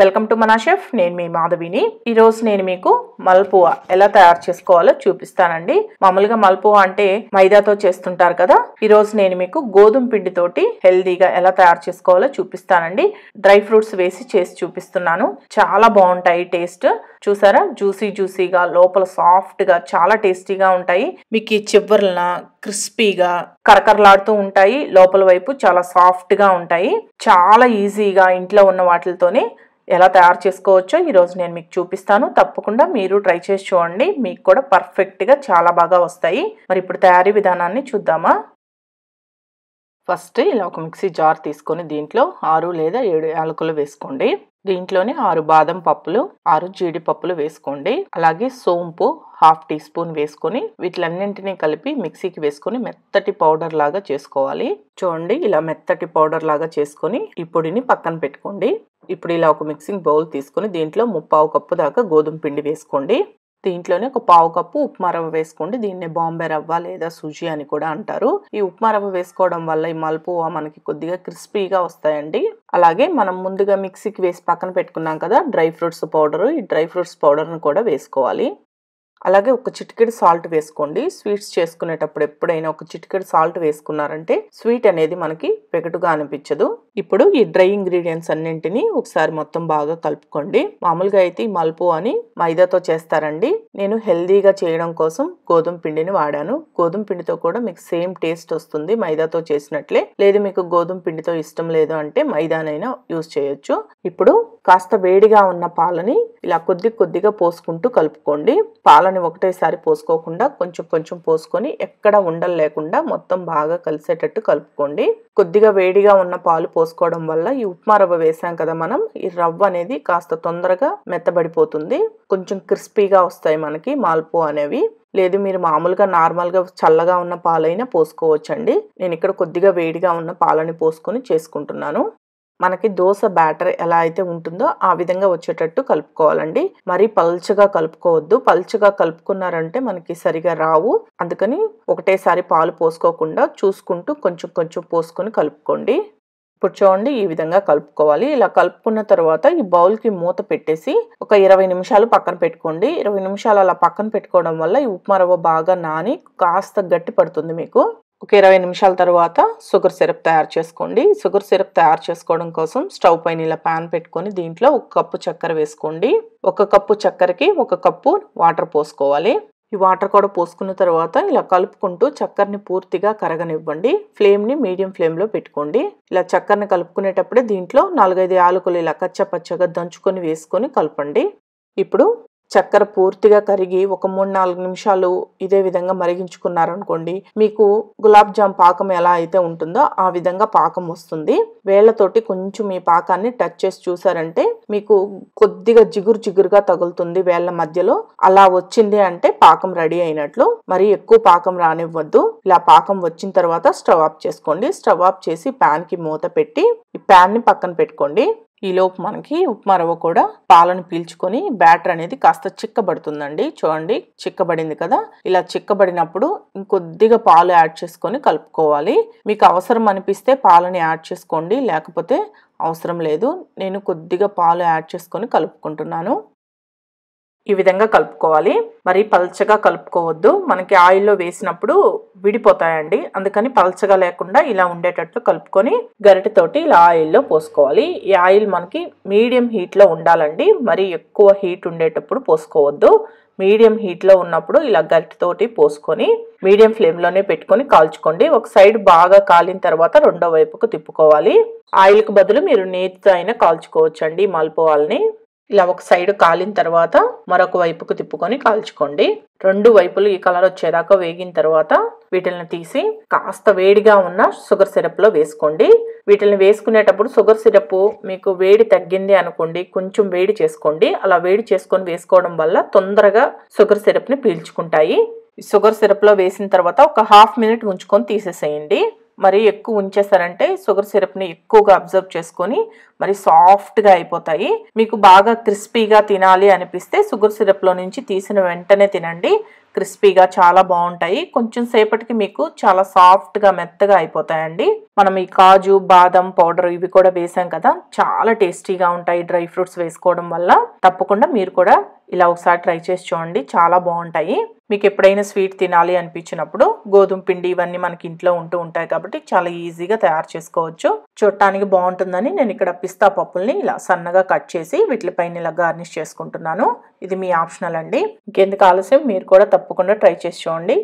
Welcome to మనా chef నేను మీ మాధవిని. ఈరోజు నేను మీకు మల్పువా ఎలా తయారు చేసుకోవాలో చూపిస్తానండి. మామూలుగా మల్పువా అంటే మైదాతో చేస్తుంటారు కదా. ఈరోజు నేను మీకు గోధుమ పిండితోటి హెల్దీగా ఎలా తయారు చేసుకోవాలో చూపిస్తానండి. డ్రై ఫ్రూట్స్ వేసి చేసి చూపిస్తున్నాను. చాలా బాగుంటాయి టేస్ట్. చూసారా? జ్యూసీ జ్యూసీగా లోపల సాఫ్ట్గా చాలా టేస్టీగా ఉంటాయి. మీకు ఈ చివరిన క్రిస్పీగా కరకరలాడుతూ ఉంటాయి. లోపల వైపు చాలా సాఫ్ట్గా ఉంటాయి. చాలా ఈజీగా ఇంట్లో ఉన్న వాటితోనే ఎలా తయారు చేసుకోవచ్చో ఈరోజు నేను మీకు చూపిస్తాను. తప్పకుండా మీరు ట్రై చేసి చూడండి. మీకు కూడా పర్ఫెక్ట్గా చాలా బాగా వస్తాయి. మరి ఇప్పుడు తయారీ విధానాన్ని చూద్దామా? ఫస్ట్ ఇలా ఒక మిక్సీ జార్ తీసుకొని దీంట్లో ఆరు లేదా ఏడు యాలకులు వేసుకోండి. దీంట్లోనే ఆరు బాదం పప్పులు ఆరు జీడిపప్పులు వేసుకోండి. అలాగే సోంపు హాఫ్ టీ స్పూన్ వేసుకొని వీటిలన్నింటినీ కలిపి మిక్సీకి వేసుకొని మెత్తటి పౌడర్ లాగా చేసుకోవాలి. చూడండి ఇలా మెత్తటి పౌడర్ లాగా చేసుకొని ఈ పొడిని పక్కన పెట్టుకోండి. ఇప్పుడు ఇలా ఒక మిక్సింగ్ బౌల్ తీసుకొని దీంట్లో ముప్పావు కప్పు దాకా గోధుమ పిండి వేసుకోండి. దీంట్లోనే ఒక పావు కప్పు ఉప్మా రవ్వ వేసుకోండి. దీన్నే బాంబే రవ్వ లేదా సుజీ అని కూడా అంటారు. ఈ ఉప్మా రవ్వ వేసుకోవడం వల్ల ఈ మలుపు మనకి కొద్దిగా క్రిస్పీగా వస్తాయండి. అలాగే మనం ముందుగా మిక్సీకి వేసి పక్కన పెట్టుకున్నాం కదా డ్రై ఫ్రూట్స్ పౌడర్. ఈ డ్రై ఫ్రూట్స్ పౌడర్ను కూడా వేసుకోవాలి. అలాగే ఒక చిటికెడు సాల్ట్ వేసుకోండి. స్వీట్స్ చేసుకునేటప్పుడు ఎప్పుడైనా ఒక చిటికెడు సాల్ట్ వేసుకున్నారంటే స్వీట్ అనేది మనకి పెగటుగా అనిపించదు. ఇప్పుడు ఈ డ్రై ఇంగ్రీడియంట్స్ అన్నింటినీ ఒకసారి మొత్తం బాగా కలుపుకోండి. మామూలుగా అయితే మల్పు అని మైదాతో చేస్తారండి. నేను హెల్దీగా చేయడం కోసం గోధుమ పిండిని వాడాను. గోధుమ పిండితో కూడా మీకు సేమ్ టేస్ట్ వస్తుంది మైదాతో చేసినట్లే. లేదు మీకు గోధుమ పిండితో ఇష్టం లేదు అంటే మైదానైనా యూస్ చేయొచ్చు. ఇప్పుడు కాస్త వేడిగా ఉన్న పాలని ఇలా కొద్ది కొద్దిగా పోసుకుంటూ కలుపుకోండి. పాలని ఒకటేసారి పోసుకోకుండా కొంచెం కొంచెం పోసుకొని ఎక్కడ ఉండలు లేకుండా మొత్తం బాగా కలిసేటట్టు కలుపుకోండి. కొద్దిగా వేడిగా ఉన్న పాలు పోసుకోవడం వల్ల ఈ ఉప్మా రవ్వ వేసాం కదా మనం ఈ రవ్వ అనేది కాస్త తొందరగా మెత్తబడిపోతుంది. కొంచెం క్రిస్పీగా వస్తాయి మనకి మాల్పు అనేవి. లేదు మీరు మామూలుగా నార్మల్గా చల్లగా ఉన్న పాలైనా పోసుకోవచ్చండి. నేను ఇక్కడ కొద్దిగా వేడిగా ఉన్న పాలని పోసుకొని చేసుకుంటున్నాను. మనకి దోశ బ్యాటర్ ఎలా అయితే ఉంటుందో ఆ విధంగా వచ్చేటట్టు కలుపుకోవాలండి. మరి పల్చగా కలుపుకోవద్దు. పల్చగా కలుపుకున్నారంటే మనకి సరిగా రావు. అందుకని ఒకటేసారి పాలు పోసుకోకుండా చూసుకుంటూ కొంచెం కొంచెం పోసుకొని కలుపుకోండి. ఇప్పుడు చూడండి ఈ విధంగా కలుపుకోవాలి. ఇలా కలుపుకున్న తర్వాత ఈ బౌల్కి మూత పెట్టేసి ఒక ఇరవై నిమిషాలు పక్కన పెట్టుకోండి. ఇరవై నిమిషాలు అలా పక్కన పెట్టుకోవడం వల్ల ఈ ఉప్మా రవ్వ బాగా నాని కాస్త గట్టి పడుతుంది మీకు. ఒక ఇరవై నిమిషాల తర్వాత షుగర్ సిరప్ తయారు చేసుకోండి. షుగర్ సిరప్ తయారు చేసుకోవడం కోసం స్టవ్ పైన ఇలా ప్యాన్ పెట్టుకొని దీంట్లో ఒక కప్పు చక్కెర వేసుకోండి. ఒక కప్పు చక్కెరకి ఒక కప్పు వాటర్ పోసుకోవాలి. ఈ వాటర్ కూడా పోసుకున్న తర్వాత ఇలా కలుపుకుంటూ చక్కెరని పూర్తిగా కరగనివ్వండి. ఫ్లేమ్ని మీడియం ఫ్లేమ్లో పెట్టుకోండి. ఇలా చక్కెరని కలుపుకునేటప్పుడే దీంట్లో నాలుగైదు యాలకులు ఇలా కచ్చపచ్చగా దంచుకొని వేసుకొని కలపండి. ఇప్పుడు చక్కెర పూర్తిగా కరిగి ఒక మూడు నాలుగు నిమిషాలు ఇదే విధంగా మరిగించుకున్నారనుకోండి మీకు గులాబ్ జామ్ పాకం ఎలా అయితే ఉంటుందో ఆ విధంగా పాకం వస్తుంది. వేళ్ళతోటి కొంచెం ఈ పాకాన్ని టచ్ చేసి చూసారంటే మీకు కొద్దిగా జిగురు జిగురుగా తగులుతుంది వేళ్ళ మధ్యలో. అలా వచ్చింది అంటే పాకం రెడీ అయినట్లు. మరి ఎక్కువ పాకం రానివ్వద్దు. ఇలా పాకం వచ్చిన తర్వాత స్టవ్ ఆఫ్ చేసుకోండి. స్టవ్ ఆఫ్ చేసి ప్యాన్కి మూత పెట్టి ఈ ప్యాన్ని పక్కన పెట్టుకోండి. ఈలోపు మనకి ఉప్మా రవ్వ కూడా పాలను పీల్చుకొని బ్యాటర్ అనేది కాస్త చిక్కబడుతుందండి. చూడండి చిక్కబడింది కదా? ఇలా చిక్కబడినప్పుడు ఇంకొద్దిగా పాలు యాడ్ చేసుకొని కలుపుకోవాలి. మీకు అవసరం అనిపిస్తే పాలని యాడ్ చేసుకోండి లేకపోతే అవసరం లేదు. నేను కొద్దిగా పాలు యాడ్ చేసుకొని కలుపుకుంటున్నాను. ఈ విధంగా కలుపుకోవాలి. మరి పల్చగా కలుపుకోవద్దు. మనకి ఆయిల్లో వేసినప్పుడు విడిపోతాయండి. అందుకని పల్చగా లేకుండా ఇలా ఉండేటట్లు కలుపుకొని గరిటెతోటి ఇలా ఆయిల్లో పోసుకోవాలి. ఈ ఆయిల్ మనకి మీడియం హీట్లో ఉండాలండి. మరి ఎక్కువ హీట్ ఉండేటప్పుడు పోసుకోవద్దు. మీడియం హీట్లో ఉన్నప్పుడు ఇలా గరిటెతోటి పోసుకొని మీడియం ఫ్లేమ్లోనే పెట్టుకొని కాల్చుకోండి. ఒక సైడ్ బాగా కాలిన తర్వాత రెండో వైపుకు తిప్పుకోవాలి. ఆయిల్కి బదులు మీరు నేతితో అయినా కాల్చుకోవచ్చండి మల్పోవాలని. ఇలా ఒక సైడ్ కాలిన తర్వాత మరొక వైపుకు తిప్పుకొని కాల్చుకోండి. రెండు వైపులు ఈ కలర్ వచ్చేదాకా వేగిన తర్వాత వీటిని తీసి కాస్త వేడిగా ఉన్న షుగర్ సిరప్లో వేసుకోండి. వీటిని వేసుకునేటప్పుడు షుగర్ సిరప్ మీకు వేడి తగ్గింది అనుకోండి కొంచెం వేడి చేసుకోండి. అలా వేడి చేసుకొని వేసుకోవడం వల్ల తొందరగా షుగర్ సిరప్ని పీల్చుకుంటాయి. షుగర్ సిరప్లో వేసిన తర్వాత ఒక హాఫ్ మినిట్ ఉంచుకొని తీసేసేయండి. మరి ఎక్కువ ఉంచేసారంటే షుగర్ సిరప్ని ఎక్కువగా అబ్జర్వ్ చేసుకొని మరి సాఫ్ట్గా అయిపోతాయి. మీకు బాగా క్రిస్పీగా తినాలి అనిపిస్తే షుగర్ సిరప్లో నుంచి తీసిన వెంటనే తినండి. క్రిస్పీగా చాలా బాగుంటాయి. కొంచెం సేపటికి మీకు చాలా సాఫ్ట్గా మెత్తగా అయిపోతాయండి. మనం ఈ కాజు బాదం పౌడర్ ఇవి కూడా వేసాం కదా చాలా టేస్టీగా ఉంటాయి డ్రై ఫ్రూట్స్ వేసుకోవడం వల్ల. తప్పకుండా మీరు కూడా ఇలా ఒకసారి ట్రై చేసి చూడండి. చాలా బాగుంటాయి. మీకు ఎప్పుడైనా స్వీట్ తినాలి అనిపించినప్పుడు గోధుమ పిండి ఇవన్నీ మనకి ఇంట్లో ఉంటూ ఉంటాయి కాబట్టి చాలా ఈజీగా తయారు చేసుకోవచ్చు. చూడటానికి బాగుంటుందని నేను ఇక్కడ పిస్తా పప్పుల్ని ఇలా సన్నగా కట్ చేసి వీటిపైన ఇలా గార్నిష్ చేసుకుంటున్నాను. ఇది మీ ఆప్షనల్ అండి. ఇంకెందుకు ఆలస్యం? మీరు కూడా తప్పకుండా ట్రై చేసి చూడండి.